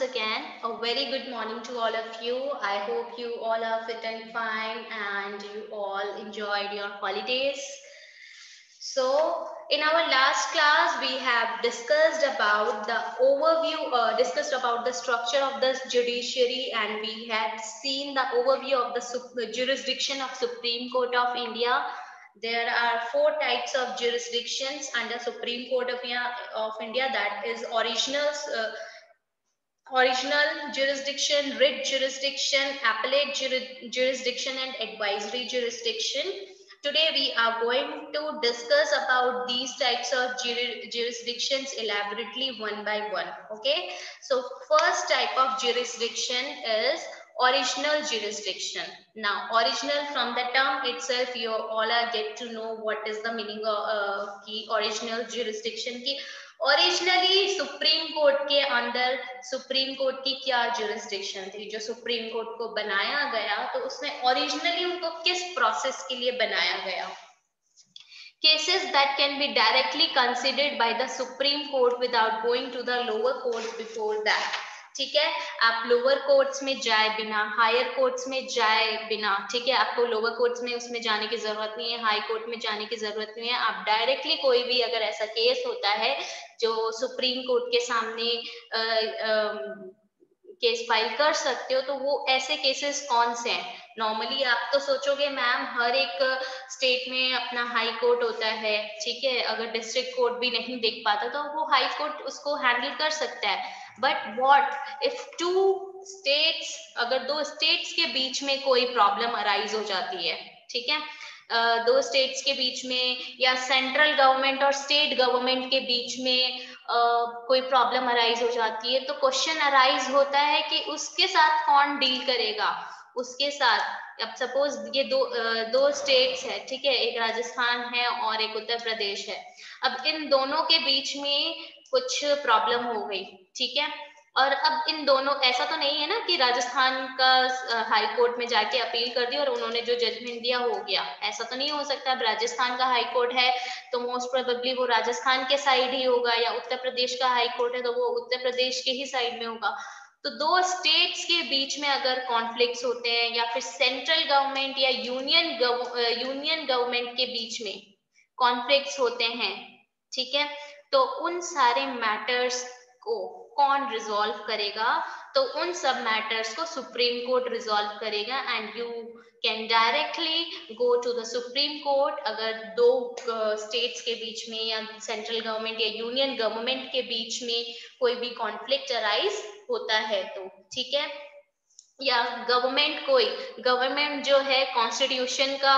once again. A very good morning to all of you. I hope you all are fit and fine and you all enjoyed your holidays. So in our last class, we have discussed about the overview, uh, discussed about the structure of the judiciary and we had seen the overview of the, the jurisdiction of Supreme Court of India. There are four types of jurisdictions under Supreme Court of, of India that is original, uh, original jurisdiction, writ jurisdiction, appellate jurisdiction and advisory jurisdiction. Today we are going to discuss about these types of jurisdictions elaborately one by one. Okay. So first type of jurisdiction is original jurisdiction. Now original from the term itself you all are get to know what is the meaning of uh, key original jurisdiction की originally supreme court के अंदर supreme court की क्या jurisdiction थी जो supreme court को बनाया गया तो उसमें ओरिजिनली उनको किस प्रोसेस के लिए बनाया गया cases that can be directly considered by the supreme court without going to the lower court before that ठीक है? आप लोअर कोर्ट्स में जाए बिना हायर कोर्ट्स में जाए बिना ठीक है? आपको लोअर कोर्ट्स में उसमें जाने की ज़रूरत नहीं है हाई कोर्ट में जाने की ज़रूरत नहीं है। आप डायरेक्टली कोई भी अगर ऐसा केस होता है जो सुप्रीम कोर्ट के सामने आ, आ, केस फ़ाइल कर सकते हो तो वो ऐसे केसेस कौन से हैं? नॉर्मली आप तो सोचोगे मैम हर एक स्टेट में अपना हाई कोर्ट होता है ठीक है? अगर डिस्ट्रिक्ट कोर्ट भी नहीं देख पाता तो वो हाई कोर्ट उसको हैंडल कर सकता है। But what if two states अगर दो स्टेट्स के बीच में कोई प्रॉब्लम अराइज हो जाती है ठीक है? Uh, दो स्टेट्स के बीच में या सेंट्रल गवर्नमेंट और स्टेट गवर्नमेंट के बीच में uh, कोई प्रॉब्लम अराइज हो जाती है तो क्वेश्चन अराइज होता है कि उसके साथ कौन डील करेगा? उसके साथ अब सपोज़ ये दो दो स्टेट्स है ठीक है? एक राजस्थान है और एक उत्तर प्रदेश है। अब इन दोनों के बीच में कुछ प्रॉब्लम हो गई ठीक है? और अब इन दोनों ऐसा तो नहीं है ना कि राजस्थान का हाई कोर्ट में जाके अपील कर दी और उन्होंने जो जजमेंट दिया हो गया। ऐसा तो नहीं हो सकता। अब राजस्थान का हाई कोर्ट है तो मोस्ट प्रोबेबली वो राजस्थान के साइड ही होगा या उत्तर प्रदेश का हाई कोर्ट है तो वो उत्तर प्रदेश के ही साइड में होगा। तो दो स्टेट्स के बीच में अगर कॉन्फ्लिक्ट होते हैं या फिर सेंट्रल गवर्नमेंट या यूनियन गव, यूनियन गवर्नमेंट के बीच में कॉन्फ्लिक्ट होते हैं ठीक है? तो उन सारे मैटर्स को कौन रिजॉल्व करेगा? तो उन सब मैटर्स को सुप्रीम कोर्ट रिजॉल्व करेगा and you can directly go to the supreme court. अगर दो स्टेट्स के बीच में या सेंट्रल गवर्नमेंट या यूनियन गवर्नमेंट के बीच में कोई भी कॉन्फ्लिक्ट अराइज होता है तो ठीक है? या गवर्नमेंट कोई गवर्नमेंट जो है कॉन्स्टिट्यूशन का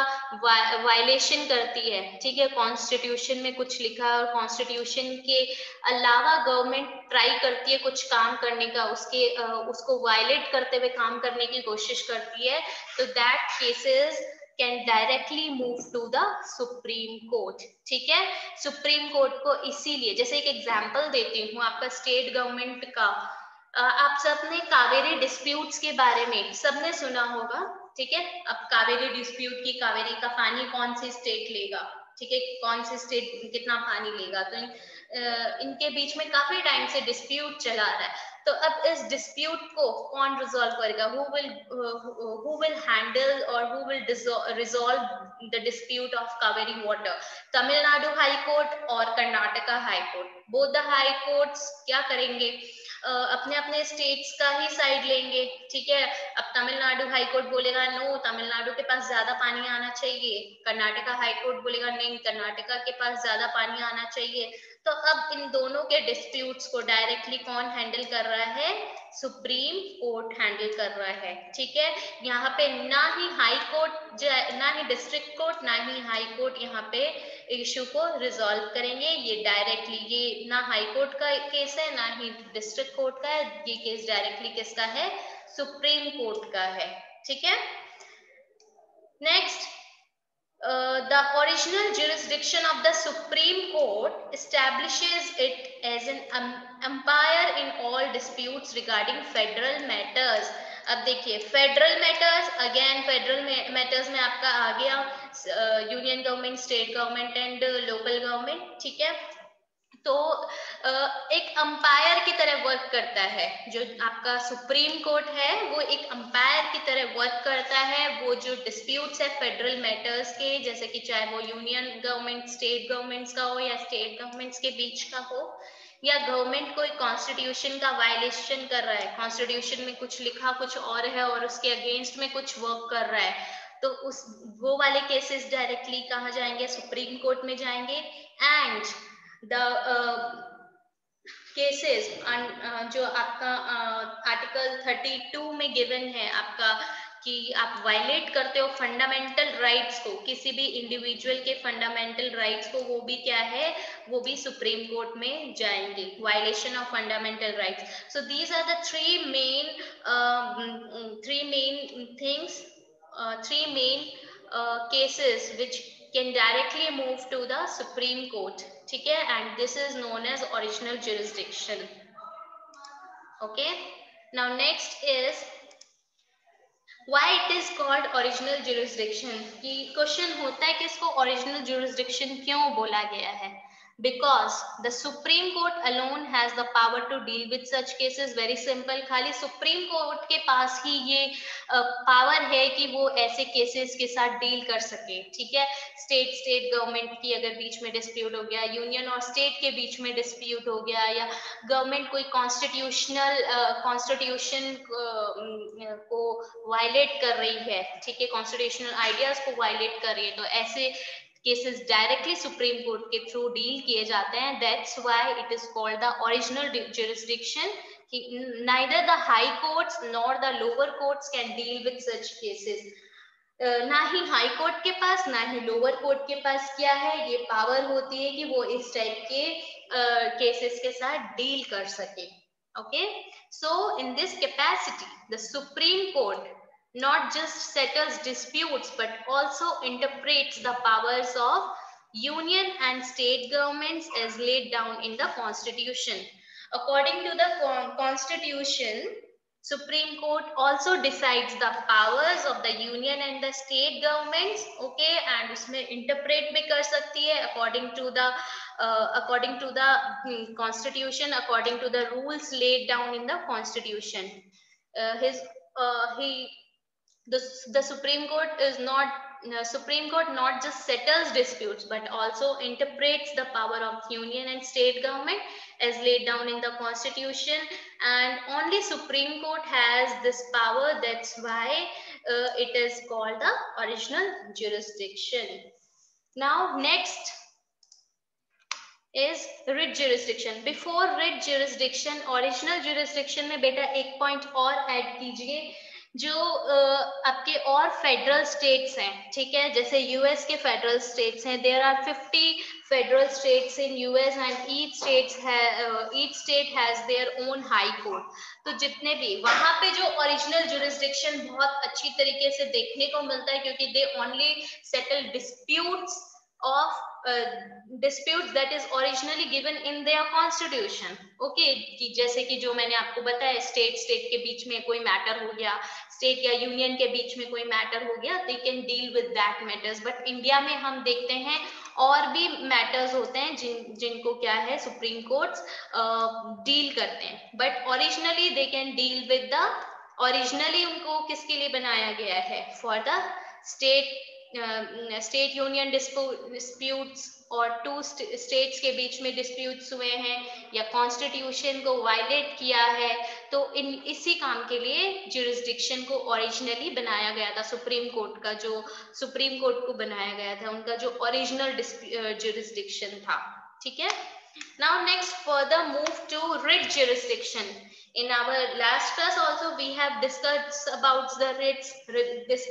वायलेशन करती है, ठीक है? कॉन्स्टिट्यूशन में कुछ लिखा है और कॉन्स्टिट्यूशन के अलावा गवर्नमेंट ट्राई करती है कुछ काम करने का, उसके उसको वायलेट करते हुए काम करने की कोशिश करती है तो that cases can directly move to the supreme court ठीक है? सुप्रीम कोर्ट को इसीलिए, जैसे एक एग्ज़ाम्पल देती हूँ, आपका स्टेट गवर्नमेंट का आप सबने कावेरी डिस्प्यूट्स के बारे में सबने सुना होगा ठीक है? अब कावेरी डिस्प्यूट की कावेरी का पानी कौन सी स्टेट लेगा ठीक है? कौन सी स्टेट कितना पानी लेगा? तो इन, इनके बीच में काफ़ी टाइम से डिस्प्यूट चला रहा है। तो अब इस डिस्प्यूट को कौन रिजॉल्व करेगा? Who will who will handle और who will resolve the dispute of Kaveri water Tamil Nadu high court और Karnataka high court both the high courts क्या करेंगे? Uh, अपने अपने स्टेट्स का ही साइड लेंगे ठीक है? अब तमिलनाडु हाई कोर्ट बोलेगा नो तमिलनाडु के पास ज़्यादा पानी आना चाहिए. कर्नाटका हाई कोर्ट बोलेगा नहीं कर्नाटका के पास ज़्यादा पानी आना चाहिए. तो अब इन दोनों के डिस्प्यूट्स को डायरेक्टली कौन हैंडल कर रहा है? सुप्रीम कोर्ट हैंडल कर रहा है, ठीक है? यहाँ पे ना ही हाई कोर्ट ना ही डिस्ट्रिक्ट कोर्ट ना ही हाई कोर्ट यहाँ पे इशू को रिजॉल्व करेंगे। ये डायरेक्टली ये ना हाई कोर्ट का केस है, ना ही डिस्ट्रिक्ट कोर्ट का है, ये केस डायरेक्टली किसका है? सुप्रीम कोर्ट का है, ठीक है? Next Uh, the original jurisdiction of the Supreme Court establishes it as an um, umpire in all disputes regarding federal matters. अब देखिए federal matters again federal matters में आपका आ गया union government state government and local government ठीक है तो एक अंपायर की तरह वर्क करता है। जो आपका सुप्रीम कोर्ट है, वो एक अंपायर की तरह वर्क करता है। वो जो डिस्प्यूट्स है फेडरल मैटर्स के, जैसे कि चाहे वो यूनियन गवर्नमेंट स्टेट गवर्नमेंट्स का हो या स्टेट गवर्नमेंट्स के बीच का हो, या गवर्नमेंट कोई कॉन्स्टिट्यूशन का वायलेशन कर रहा है। कॉन्स्टिट्यूशन में कुछ लिखा, कुछ और है और उसके अगेंस्ट में कुछ वर्क कर रहा है। तो उस, वो वाले केसेस डायरेक्टली कहा जाएँगे? सुप्रीम कोर्ट में जाएँगे। एंड द केसेस uh, जो आपका आर्टिकल uh, 32 में गिवन है आपका कि आप वायलेट करते हो फंडामेंटल राइट्स को किसी भी इंडिविजुअल के फंडामेंटल राइट्स को वो भी क्या है? वो भी सुप्रीम कोर्ट में जाएँगे violation of fundamental rights so these are the three main three main things three main cases which can directly move to the supreme court ठीक है? And this is known as original jurisdiction okay now next is why it is called original jurisdiction? कि question होता है कि इसको original jurisdiction क्यों बोला गया है? Because the supreme court alone has the power to deal with such cases. Very simple. खाली supreme court पास ही ये पावर uh, है कि वो ऐसे cases के साथ डील कर सके ठीक है? स्टेट स्टेट गवर्नमेंट की अगर बीच में डिस्प्यूट हो गया यूनियन और स्टेट के बीच में डिस्प्यूट हो गया या गवर्नमेंट कोई कॉन्स्टिट्यूशनल कॉन्स्टिट्यूशन uh, को वायलेट कर रही है ठीक है? कॉन्स्टिट्यूशनल आइडियाज़ को वायलेट कर रही है तो ऐसे केसेस डायरेक्टली सुप्रीम कोर्ट के थ्रू डील किए जाते हैं that's why it is called the original jurisdiction neither the high courts nor the lower courts can deal with such cases. ना ही हाई कोर्ट के पास ना ही लोअर कोर्ट के पास क्या है ये पावर होती है कि वो इस टाइप के केसेस uh, के साथ डील कर सके okay so in this capacity the supreme court not just settles disputes but also interprets the powers of union and state governments as laid down in the constitution. According to the constitution, Supreme Court also decides the powers of the union and the state governments, okay, and usme interpret bhi kar sakti hai according to the uh, according to the hmm, constitution, according to the rules laid down in the constitution. Uh, his uh, he the, the Supreme Court is not the Supreme Court not just settles disputes but also interprets the power of union and state government as laid down in the constitution and only Supreme Court has this power that's why uh, it is called the original jurisdiction. Now next is writ jurisdiction. Before writ jurisdiction, original jurisdiction में बेटा एक point और add कीजिए जो आपके और federal states हैं, ठीक है? जैसे यूएस के फेडरल स्टेट्स हैं there are 50 federal states in US and each states each state has their own high court तो जितने भी, वहाँ पे जो ओरिजिनल जुरिस्डिक्शन बहुत अच्छी तरीके से देखने को मिलता है, क्योंकि they only settle disputes of uh, disputes that is originally given in their constitution. Okay कि जैसे कि जो मैंने आपको बताया स्टेट स्टेट के बीच में कोई मैटर हो गया स्टेट या यूनियन के बीच में कोई मैटर हो गया they can deal with that matters but India में हम देखते हैं और भी मैटर्स होते हैं जिन जिनको क्या है सुप्रीम कोर्ट डील करते हैं. But originally they can deal with the originally उनको किसके लिए बनाया गया है? For the state state union disputes और टू स्टेट्स के बीच में डिस्प्यूट्स हुए हैं या कॉन्स्टिट्यूशन को वायलेट किया है तो इन, इसी काम के लिए जुरिस्डिक्शन को ओरिजिनली बनाया गया था, सुप्रीम कोर्ट का जो, सुप्रीम कोर्ट को बनाया गया था, उनका जो ओरिजिनल जुरिस्डिक्शन था। ठीक है? Now next further move to writ jurisdiction in our last class also we have discussed about the writs this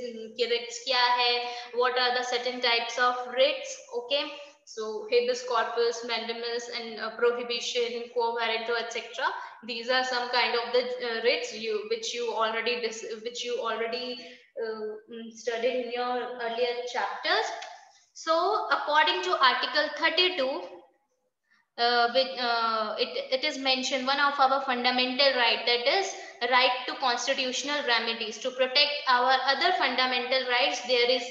writs kya hai what are the certain types of writs okay? So habeas corpus mandamus and uh, prohibition quo warranto etc these are some kind of the uh, writs you which you already which you already uh, studied in your earlier chapters. So according to article 32 uh, with, uh, it, it is mentioned one of our fundamental right that is right to constitutional remedies. To protect our other fundamental rights there is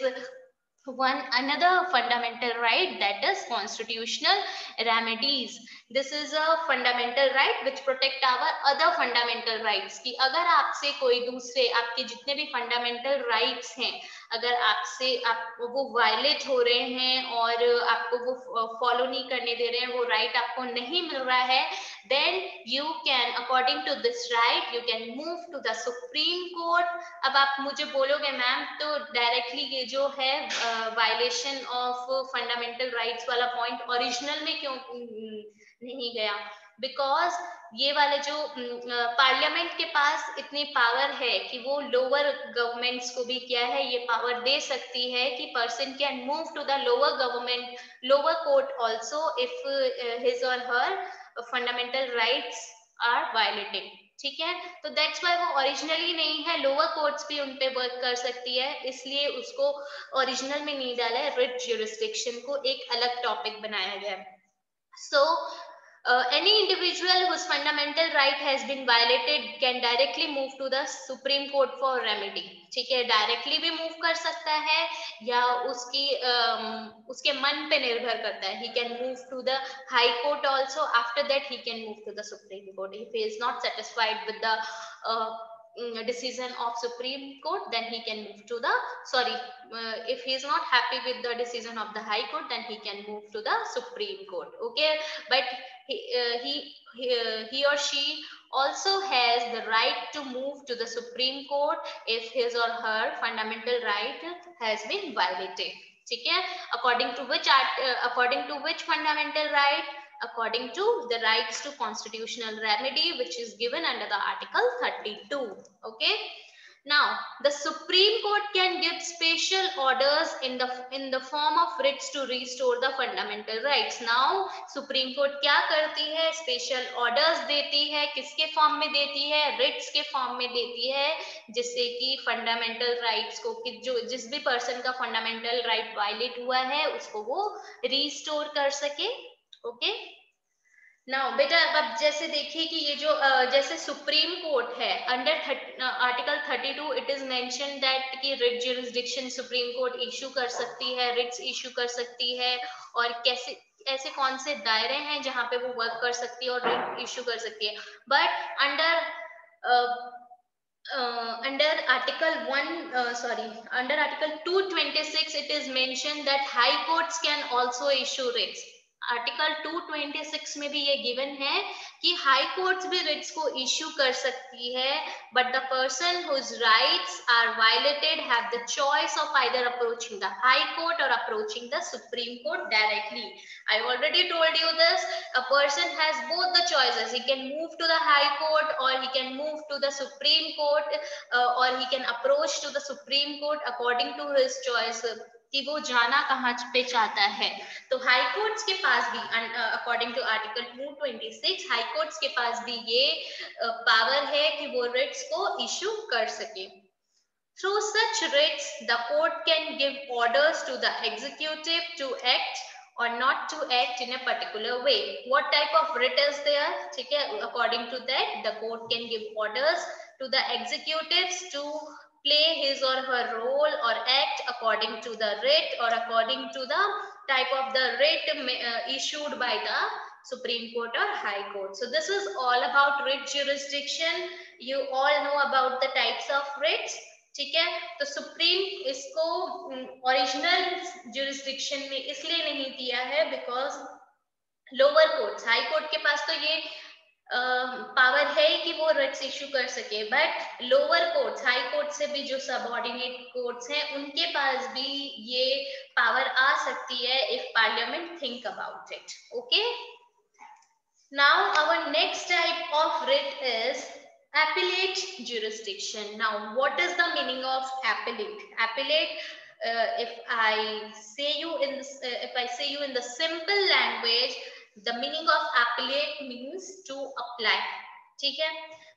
one another fundamental right that is constitutional remedies this is a fundamental right which protect our other fundamental rights कि अगर आपसे कोई दूसरे, आपके जितने भी fundamental rights हैं, अगर आपसे आप, वो वायलेट हो रहे हैं और आपको वो फॉलो नहीं करने दे रहे हैं, वो राइट right आपको नहीं मिल रहा है then you can according to this right you can move to the supreme court अब आप मुझे बोलोगे मैम तो डायरेक्टली ये जो है वायलेशन ऑफ़ फंडामेंटल राइट्स वाला पॉइंट ओरिजिनल में क्यों नहीं गया। बिकॉज़ ये वाले जो पार्लियामेंट के पास इतनी पावर है कि वो लोअर गवर्नमेंट्स को भी क्या है, ये पावर दे सकती है कि person can move to the lower government lower court also if his or her fundamental rights are violated ठीक है? तो दैट्स वाई वो ओरिजिनली नहीं है लोअर कोर्ट्स भी उन पे वर्क कर सकती है, इसलिए उसको ओरिजिनल में नहीं डाला है रिट ज्यूरिस्डिक्शन को एक अलग टॉपिक बनाया गया है। सो Uh, any individual whose fundamental right has been violated can directly move to the Supreme Court for remedy. ठीक है डायरेक्टली भी मूव कर सकता है या उसकी um, उसके मन पे निर्भर करता है can move to the high court also after that he can move to the supreme court if he is not satisfied with the uh, decision of supreme court then he can move to the sorry uh, if he is not happy with the decision of the high court then he can move to the supreme court okay? But he uh, he, he, uh, he or she also has the right to move to the supreme court if his or her fundamental right has been violated okay? According to which uh, according to which fundamental right according to the rights to constitutional remedy which is given under the article 32 okay now the supreme court can give special orders in the in the form of writs to restore the fundamental rights now supreme court kya karti hai special orders deti hai kiske form mein deti hai writs ke form mein deti hai jisse ki fundamental rights ko ki jo jis bhi person ka fundamental right violate hua hai usko wo restore kar sake okay? Now बेटा, अब जैसे देखिए कि ये जो जैसे supreme court है under article 32 it is mention that कि writ jurisdiction supreme court issue कर सकती है रिट्स इशू कर सकती है, और कैसे, ऐसे कौन से दायरे हैं जहाँ पे वो वर्क कर सकती है और रिट इशू कर सकती है? But under under article one sorry under article 226 it is mentioned that high courts can also issue writs article 226 में भी ये गिवन है कि हाई कोर्ट्स भी रिट्स को इश्यू कर सकती है but the person whose rights are violated have the choice of either approaching the high court or approaching the supreme court directly I already told you this a person has both the choices he can move to the high court और he can move to the supreme court और he can approach to the supreme court according to his choice कि वो जाना कहाँ पे चाहता है। तो हाई कोर्ट्स के पास भी according to article 226 high courts के पास भी ये पावर है कि वो रिट्स को इश्यू कर सके। Through such writs the court can give orders to the executive to act or not to act in a particular way what type of writ is there ठीक है according to that the court can give orders to the executive to play his or her role or act according to the writ or according to the type of the writ uh, issued by the Supreme Court or High Court. So this is all about writ jurisdiction. You all know about the types of writs. ठीक है तो Supreme इसको original jurisdiction में इसलिए नहीं दिया है because lower courts high court के पास तो ये पावर uh, है कि वो रिट्स इश्यू कर सके but lower court high court से भी जो सबऑर्डिनेट कोर्ट है उनके पास भी ये पावर आ सकती है if parliament think about it okay now our next type of writ is appellate jurisdiction now what is the meaning of appellate appellate if I say you in if I say you in the simple language the meaning of appellate means to apply ठीक है?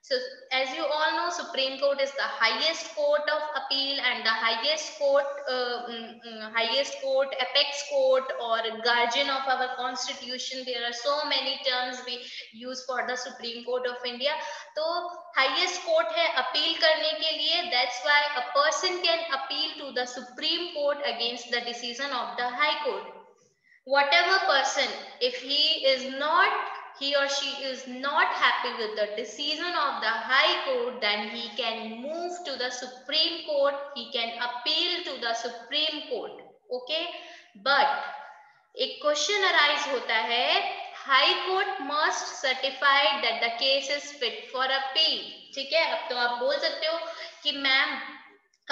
So as you all know supreme court is the highest court of appeal and the highest court highest court apex court और guardian of our constitution there are so many terms we use for the supreme court of India तो highest court है appeal करने के लिए. That's why a person can appeal to the supreme court against the decision of the high court Whatever person, if he is not he or she is not happy with the decision of the High Court, then he can move to the Supreme Court. He can appeal to the Supreme Court. Okay, but a question arise hota hai High Court must certify that the case is fit for appeal. ठीक है अब तो आप बोल सकते हो कि ma'am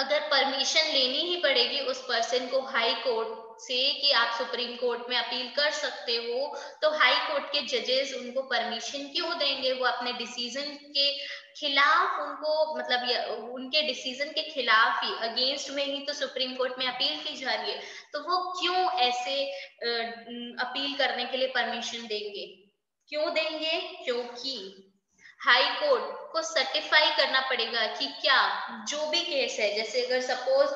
अगर परमिशन लेनी ही पड़ेगी उस पर्सन को हाई कोर्ट से कि आप सुप्रीम कोर्ट में अपील कर सकते हो तो हाई कोर्ट के जजेस उनको परमिशन क्यों देंगे? वो अपने डिसीज़न के खिलाफ उनको मतलब उनके डिसीज़न के खिलाफ ही अगेंस्ट में ही तो सुप्रीम कोर्ट में अपील की जा रही है। तो वो क्यों ऐसे अपील करने के लिए परमिशन देंगे? क्यों देंगे? क्योंकि हाई कोर्ट को सर्टिफाई करना पड़ेगा कि क्या, जो भी केस है, जैसे अगर suppose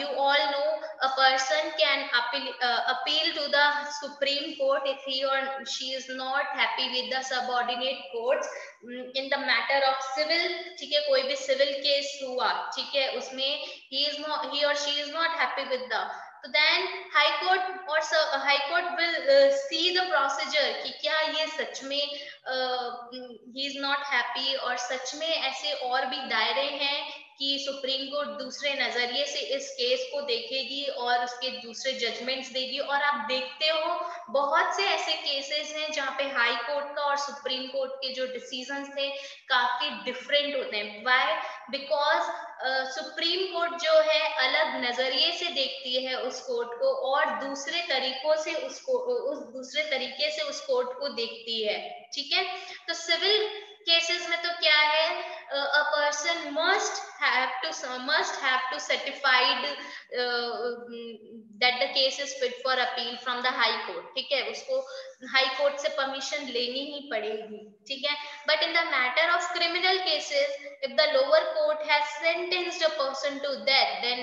you all know a person can appeal to the supreme court if he or she is not happy with the subordinate courts in the matter of civil ठीक है, कोई भी सिविल केस हुआ, ठीक है, उसमें ही is not he or she is not happy with the तो then high court or high court will see the procedure कि क्या ये सच में ही इज़ नॉट हैप्पी और सच में ऐसे और भी दायरे हैं कि सुप्रीम कोर्ट दूसरे नज़रिए से इस केस को देखेगी और उसके दूसरे जजमेंट्स देगी। और आप देखते हो, बहुत से ऐसे केसेस हैं जहाँ पे हाई कोर्ट का और सुप्रीम कोर्ट के जो डिसीजंस थे काफ़ी डिफरेंट होते हैं। वाई बिकॉज़ सुप्रीम कोर्ट जो है अलग नज़रिए से देखती है उस कोर्ट को और दूसरे तरीकों से उसको, उस दूसरे तरीके से उस कोर्ट को देखती है। ठीक है? तो सिविल केसेस में तो क्या है? A person must have to must have to certified that the case is fit for appeal from the high court ठीक है? उसको हाई कोर्ट से परमिशन लेनी ही पड़ेगी, ठीक है? But in the matter of criminal cases if the lower court has sentenced a person to death then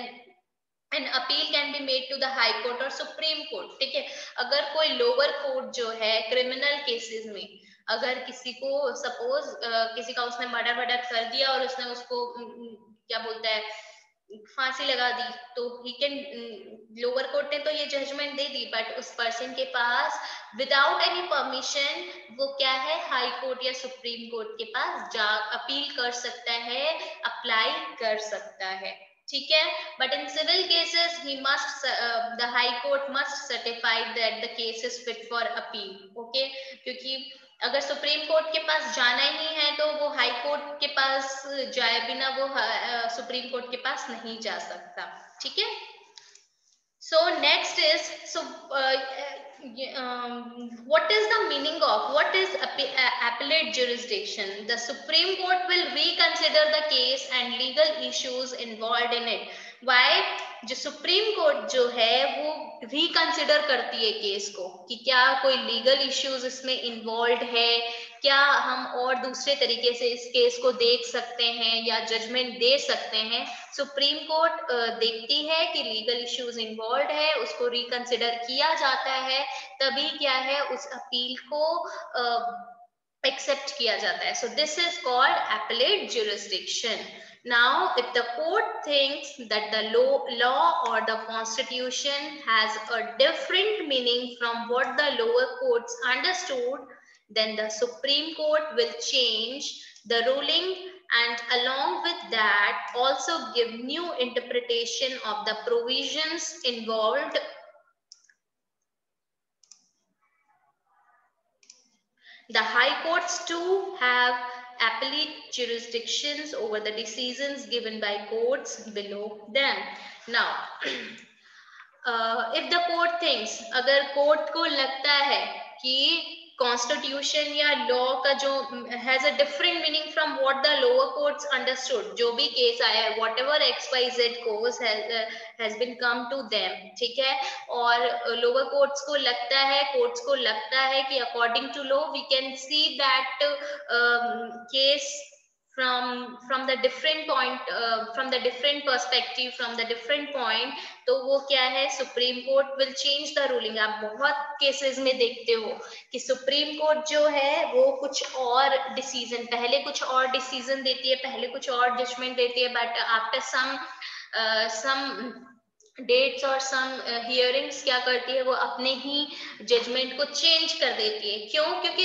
an appeal can be made to the high court or supreme court ठीक है? अगर कोई lower court जो है criminal cases में अगर किसी को सपोज़ किसी का उसने मर्डर वर्डर कर दिया और उसने उसको क्या बोलता है, फांसी लगा दी तो ही कैन लोअर कोर्ट ने तो ये जजमेंट दे दी बट उस पर्सन के पास विदाउट एनी परमिशन वो क्या है हाई कोर्ट या सुप्रीम कोर्ट के पास जा अपील कर सकता है अप्लाई कर सकता है, ठीक है? But in civil cases he must the high court must certified that the case is fit for appeal okay क्योंकि अगर सुप्रीम कोर्ट के पास जाना ही नहीं है तो वो हाई कोर्ट के पास जाए बिना वो सुप्रीम कोर्ट के पास नहीं जा सकता। ठीक है? So next is what is the meaning of what is appellate jurisdiction the supreme court will reconsider the case and legal issues involve in it why? जो सुप्रीम कोर्ट जो है, वो रिकंसिडर करती है केस को कि क्या कोई लीगल इश्यूज़ इसमें इन्वॉल्व है? क्या हम और दूसरे तरीके से इस केस को देख सकते हैं या जजमेंट दे सकते हैं? सुप्रीम कोर्ट देखती है कि लीगल इश्यूज़ इन्वॉल्व है, उसको रिकंसिडर किया जाता है, तभी क्या है, उस अपील को एक्सेप्ट किया जाता है। So this is called appellate jurisdiction Now, if the court thinks that the law, law or the constitution has a different meaning from what the lower courts understood, then the Supreme Court will change the ruling and along with that also give new interpretation of the provisions involved. The high courts too have appellate jurisdictions over the decisions given by courts below them. Now, uh, if the court thinks, अगर court को लगता है कि constitution या law का जो has a different meaning from what the lower courts understood जो भी केस आया है whatever X Y Z course has been come to them ठीक है? और लोअर uh, कोर्ट्स को लगता है कोर्ट्स को लगता है कि according to law we can see that case from from the different point uh, from the different perspective from the different point तो वो क्या है? Supreme court will change the ruling आप बहुत केसेस में देखते हो कि सुप्रीम कोर्ट जो है वो कुछ और डिसीज़न पहले कुछ और डिसीज़न देती है पहले कुछ और जजमेंट देती है but after some some dates और सम हियरिंग्स क्या करती है? वो अपने ही जजमेंट को चेंज कर देती है। क्यों? क्योंकि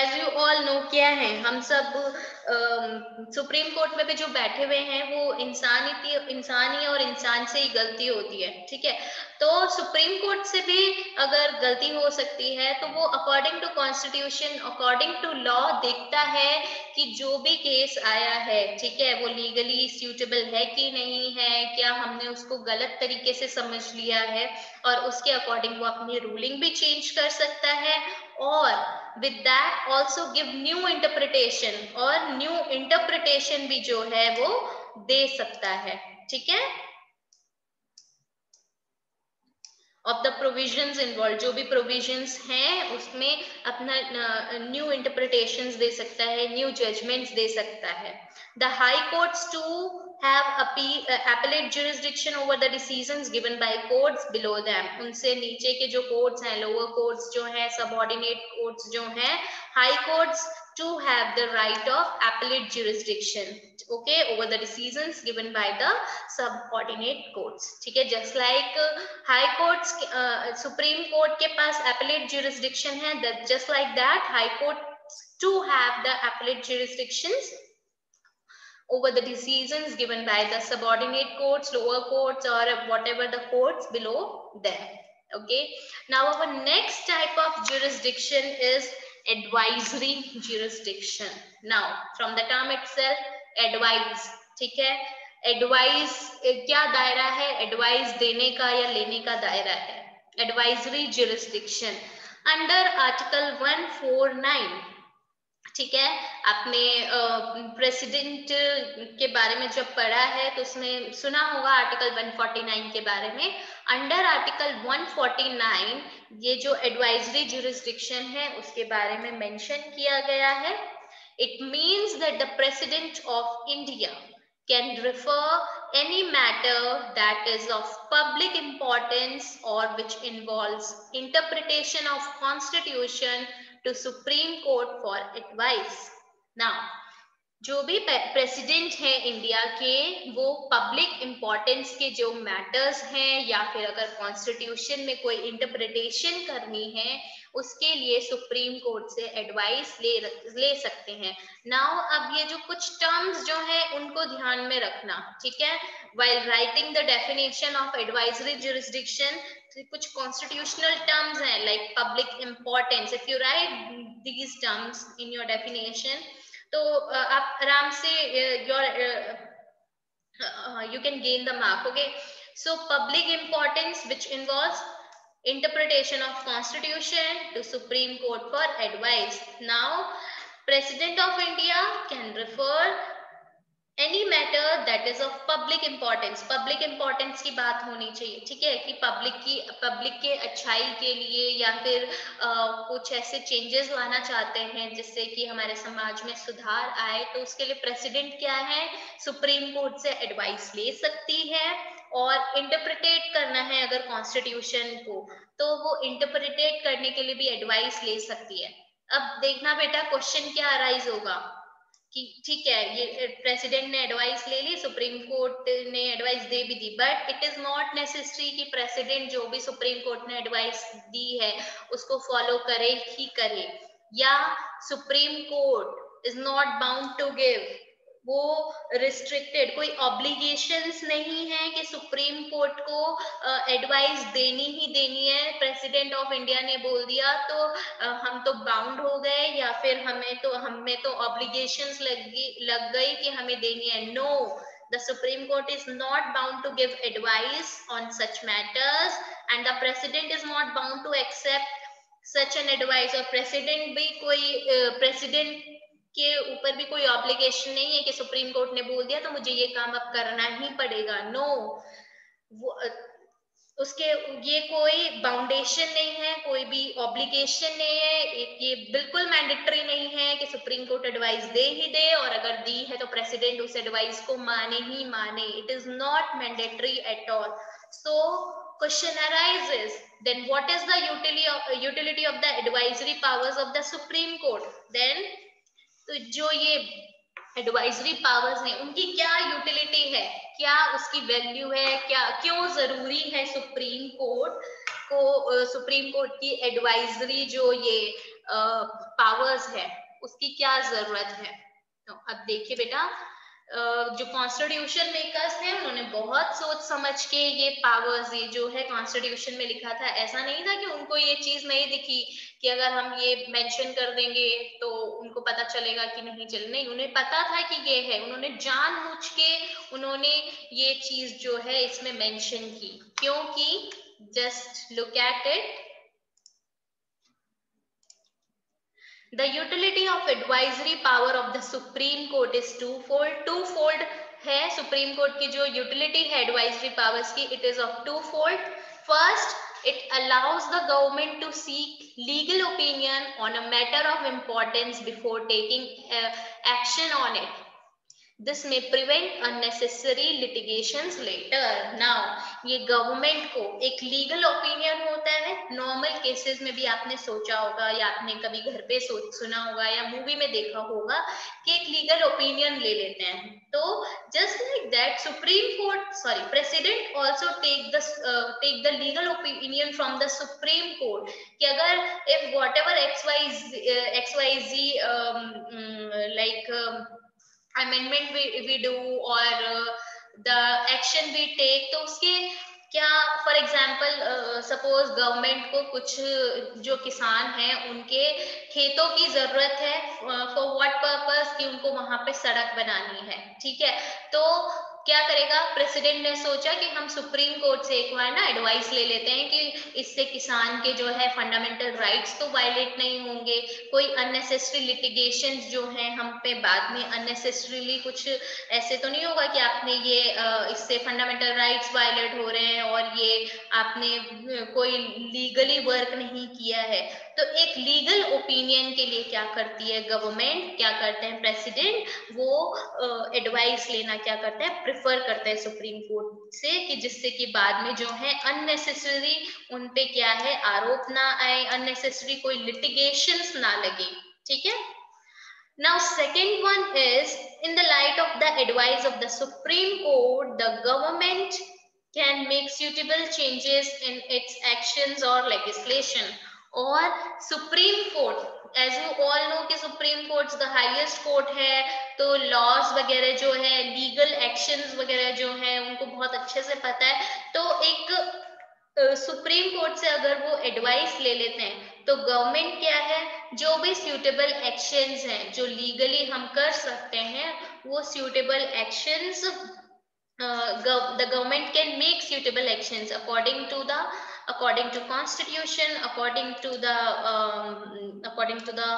एज यू ऑल नो क्या है? हम सब सुप्रीम कोर्ट में भी जो बैठे हुए हैं, वो इंसान ही इंसान ही और इंसान से ही गलती होती है, ठीक है? तो सुप्रीम कोर्ट से भी अगर गलती हो सकती है तो वो according to constitution according to law देखता है कि जो भी केस आया है, ठीक है? वो लीगली सूटेबल है कि नहीं है? क्या हमने उसको गलत तरीके से समझ लिया है? और उसके अकॉर्डिंग वो अपनी रूलिंग भी चेंज कर सकता है और with that also give new interpretation और न्यू इंटरप्रिटेशन भी जो है वो दे सकता है। ठीक है? ऑफ़ द प्रोविज़न इन्वॉल्व जो भी प्रोविजंस हैं, उसमें अपना न्यू इंटरप्रिटेशन दे सकता है न्यू जजमेंट्स दे सकता है। The high courts to have appellate jurisdiction over the decisions given by courts below them उनसे नीचे के जो courts हैं lower courts जो हैं subordinate courts जो हैं high courts to have the right of appellate jurisdiction okay over the decisions given by the subordinate courts ठीक है just like uh, high courts uh, supreme court के पास appellate jurisdiction है that just like that high court to have the appellate jurisdictions over the decisions given by the subordinate courts lower courts or whatever the courts below them okay now our next type of jurisdiction is advisory jurisdiction now from the term itself advice ठीक है advice क्या दायरा है advice देने का या लेने का दायरा है एडवाइजरी जुरिस्डिक्शन अंडर आर्टिकल 149 ठीक है? आपने प्रेसिडेंट के बारे में जब पढ़ा है तो उसमें सुना होगा आर्टिकल 149 के बारे में। अंडर आर्टिकल 149 ये जो एडवाइजरी जुरिस्डिक्शन है, उसके बारे में मेंशन किया गया है। It means that the president of India can refer any matter that is of public importance और which involve interpretation of constitution to Supreme Court for advice. Now, जो भी प्रेसिडेंट है इंडिया के वो पब्लिक इम्पोर्टेंस के जो matters हैं या फिर अगर कॉन्स्टिट्यूशन में कोई इंटरप्रिटेशन करनी है उसके लिए सुप्रीम कोर्ट से एडवाइस ले ले सकते हैं। नाउ अब ये जो कुछ टर्म्स जो है, उनको ध्यान में रखना, ठीक है? While writing the definition of advisory jurisdiction कुछ कॉन्स्टिट्यूशनल टर्म्स हैं like public importance if you write these terms in your definition तो आप आराम से your you can gain the mark okay so public importance which involve interpretation of constitution to supreme court for advice. Now president of india can refer matter that is of public importance public importance की बात होनी चाहिए ठीक है? कि public की public के अच्छाई के लिए या फिर आ, कुछ ऐसे चेंजेस लाना चाहते हैं जिससे कि हमारे समाज में सुधार आए तो उसके लिए प्रेसिडेंट क्या है? सुप्रीम कोर्ट से एडवाइस ले सकती है। और इंटरप्रिटेट करना है अगर कॉन्स्टिट्यूशन को तो वो इंटरप्रिटेट करने के लिए भी एडवाइस ले सकती है। अब देखना बेटा क्वेश्चन क्या अराइज होगा? कि ठीक है, ये प्रेसिडेंट ने एडवाइस ले ली, सुप्रीम कोर्ट ने एडवाइस दे भी दी but it is not necessary कि प्रेसिडेंट जो भी सुप्रीम कोर्ट ने एडवाइस दी है, उसको फॉलो करे, ही करे। या supreme court is not bound to give वो रिस्ट्रिक्टेड कोई ऑब्लिगेशन नहीं है कि सुप्रीम कोर्ट को एडवाइस uh, देनी ही देनी है। प्रेसिडेंट ऑफ़ इंडिया ने बोल दिया तो uh, हम तो बाउंड हो गए या फिर हमें तो हमें तो ऑब्लिगेशंस लग गई लग गई कि हमें देनी है। No the supreme court is not bound to give advice on such matters and the president is not bound to accept such an advice और प्रेसिडेंट भी कोई प्रेसिडेंट uh, के ऊपर भी कोई ऑब्लिगेशन नहीं है कि सुप्रीम कोर्ट ने बोल दिया तो मुझे ये काम अब करना ही पड़ेगा। नो उसके, ये कोई बाउंडेशन नहीं है, कोई भी ऑब्लिगेशन नहीं है, ये बिल्कुल मैंडेटरी नहीं है कि सुप्रीम कोर्ट एडवाइस दे ही दे, और अगर दी है तो प्रेसिडेंट उस एडवाइस को माने ही माने। It is not mandatory at all so question arises, then what is the utility of utility of the advisory powers of the supreme तो जो ये एडवाइजरी पावर्स हैं, उनकी क्या यूटिलिटी है? क्या उसकी वैल्यू है? क्या, क्यों ज़रूरी है सुप्रीम कोर्ट को सुप्रीम कोर्ट की एडवाइजरी जो ये पावर्स है, उसकी क्या ज़रूरत है? तो अब देखिए बेटा जो कॉन्स्टिट्यूशन मेकर्स थे, उन्होंने बहुत सोच समझ के ये पावर्स ये जो है कॉन्स्टिट्यूशन में लिखा था। ऐसा नहीं था कि उनको ये चीज़ नहीं दिखी कि अगर हम ये मेंशन कर देंगे तो उनको पता चलेगा कि नहीं चल, नहीं, उन्हें पता था कि ये है। उन्होंने जान मुझ के उन्होंने ये चीज़ जो है इसमें मेंशन की। क्योंकि just look at it The utility of advisory power of the Supreme Court is twofold. Twofold है Supreme Court की जो utility है advisory powers की it is of twofold. First, it allows the government to seek legal opinion on a matter of importance before taking uh, action on it. This may prevent unnecessary litigations later now ये government को एक legal opinion होता है। Normal cases में भी आपने सोचा होगा या आपने कभी घर पे सुना होगा या मूवी में देखा होगा कि एक लीगल ओपिनियन ले लेते हैं। तो just like that supreme court sorry president also take the take the legal opinion from the supreme court कि अगर if whatever X Y X Y Z like amendment we do और the action we take तो उसके क्या for example suppose government को कुछ जो किसान हैं, उनके खेतों की ज़रूरत है फॉर व्हाट पर्पस कि उनको वहाँ पे सड़क बनानी है, ठीक है? तो क्या करेगा? प्रेसिडेंट ने सोचा कि हम सुप्रीम कोर्ट से एक बार ना एडवाइस ले लेते हैं कि इससे किसान के जो है फंडामेंटल राइट्स तो वायलेट नहीं होंगे। कोई अननेसेसरी लिटिगेशन जो है हम पे बाद में अननेसेसरीली कुछ ऐसे तो नहीं होगा कि आपने ये इससे फंडामेंटल राइट्स वायलेट हो रहे हैं और ये आपने कोई लीगली वर्क नहीं किया है। तो एक लीगल ओपिनियन के लिए क्या करती है गवर्नमेंट क्या करते हैं प्रेसिडेंट वो एडवाइस uh, लेना क्या करते हैं? प्रिफर करते हैं सुप्रीम कोर्ट से कि जिससे कि बाद में जो है अननेसेसरी उन पे क्या है आरोप ना आए अननेसेसरी कोई लिटिगेशन ना लगे ठीक है? Now, second one is in the light of the advice of the Supreme Court, the government can make suitable changes in its actions or legislation. और supreme court as you all know कि supreme court the highest court है तो laws वगैरह जो है legal actions वगैरह जो है, उनको बहुत अच्छे से पता है। तो एक सुप्रीम कोर्ट से अगर वो एडवाइस ले लेते हैं तो गवर्नमेंट क्या है, जो भी सूटेबल एक्शंस हैं, जो लीगली हम कर सकते हैं, वो suitable actions the government can make suitable actions according to the according to constitution according to the um, according to the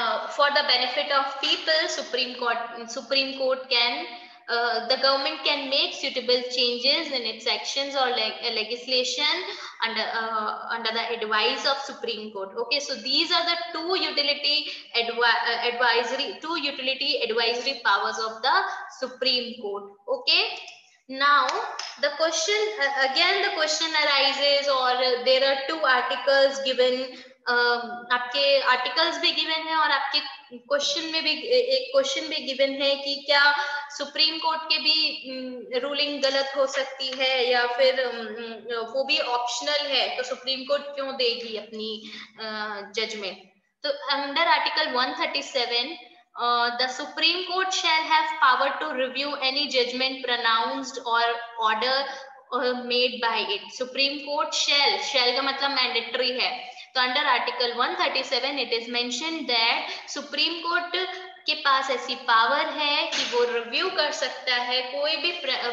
uh, for the benefit of people supreme court supreme court can uh, the government can make suitable changes in its actions or leg legislation under uh, under the advice of supreme court. Okay so these are the two utility advi uh, advisory two utility advisory powers of the supreme court. Okay now the question uh, again the question arises or there are two articles given uh, आपके articles भी given है और आपके question में भी एक question भी given है कि क्या सुप्रीम कोर्ट के भी रूलिंग गलत हो सकती है या फिर वो भी ऑप्शनल है तो सुप्रीम कोर्ट क्यों देगी अपनी जजमेंट तो under article 137 Uh, the Supreme Court shall have power to review any judgment pronounced or order uh, made by it. Supreme Court shall, shall का मतलब mandatory है. तो under article 137 it is mention that supreme court के पास ऐसी power है कि वो रिव्यू कर सकता है कोई भी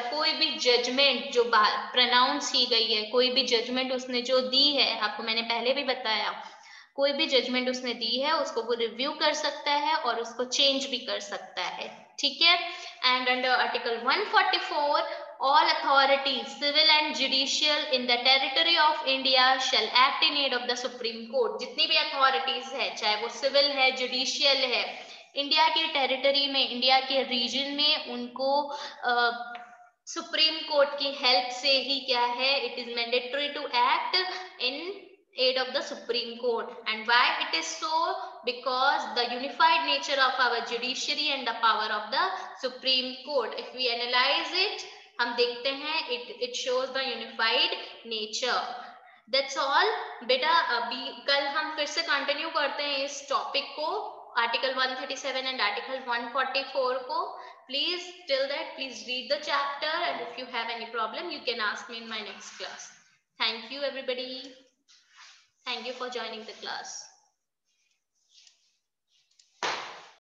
कोई भी जजमेंट जो प्रोनाउंस की गई है कोई भी जजमेंट उसने जो दी है आपको मैंने पहले भी बताया कोई भी जजमेंट उसने दी है उसको वो रिव्यू कर सकता है और उसको चेंज भी कर सकता है। ठीक है? And under article 144 all authorities, civil and judicial in the territory of India shall act in aid of the Supreme Court. जितनी भी authorities है, चाहे वो civil है, judicial है, इंडिया के टेरिटरी में इंडिया के रीजन में उनको सुप्रीम कोर्ट की हेल्प से ही क्या है? It is mandatory to act in aid of the Supreme Court. And why it is so? Because the unified nature of our judiciary and the power of the Supreme Court. If we analyze it, हम देखते हैं it it shows the unified nature. That's all. बेटा अभी कल हम फिर से continue करते हैं इस टॉपिक को आर्टिकल 137 and article 144 को please till that please read the chapter and if you have any problem you can ask me in my next class thank you everybody Thank you for joining the class.